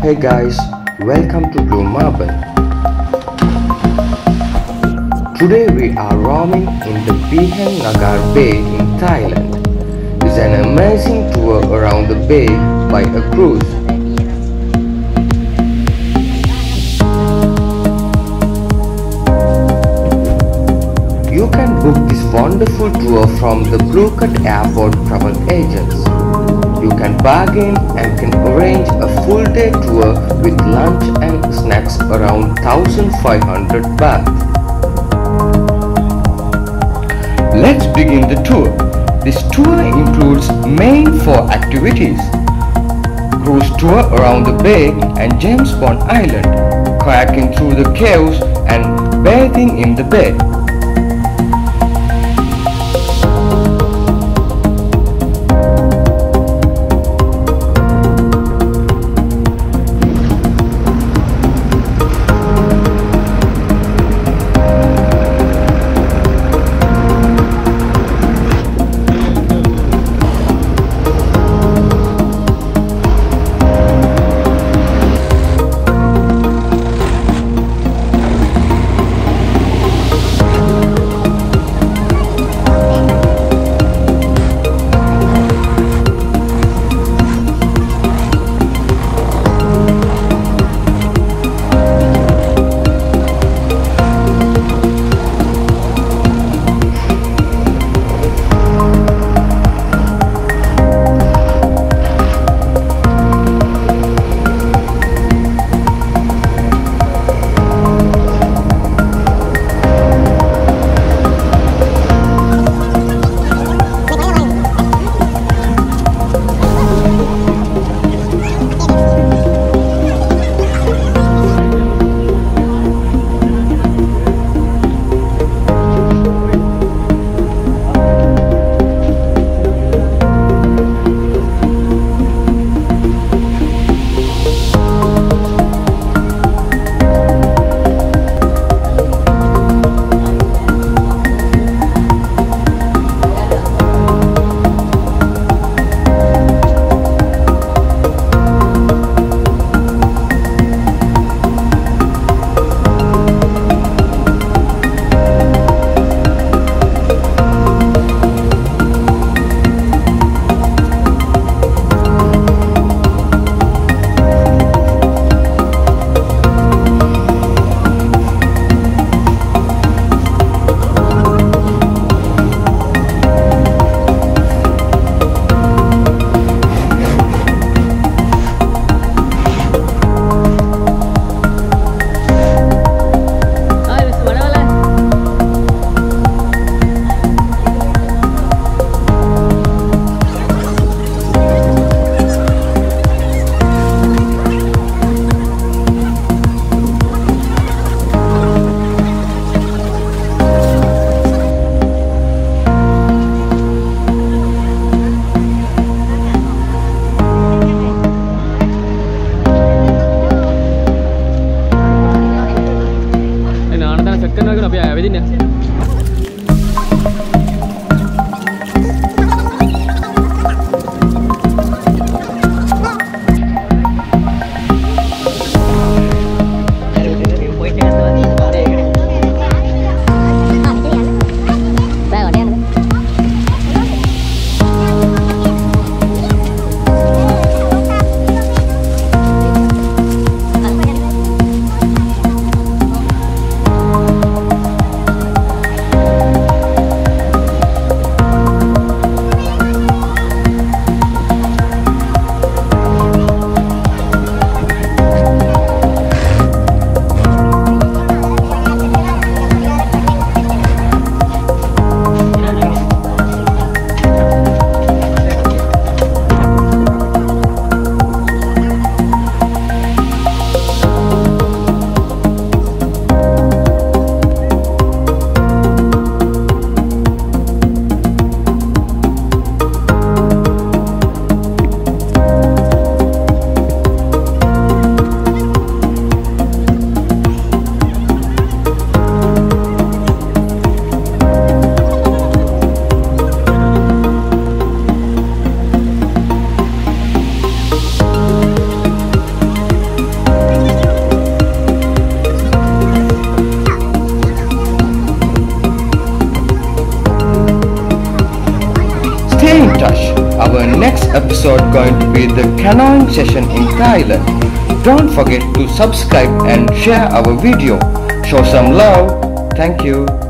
Hey guys, welcome to Blue Marble. Today we are roaming in the Phang Nga Bay in Thailand. It's an amazing tour around the bay by a cruise. You can book this wonderful tour from the Phuket Airport travel agents. You can bargain and can arrange a day tour with lunch and snacks around 1500 baht. Let's begin the tour. This tour includes main four activities. Cruise tour around the bay and James Bond Island, kayaking through the caves and bathing in the bay. 别呀，稳定点。Episode going to be the canoeing session in Thailand. Don't forget to subscribe and share our video. Show some love. Thank you.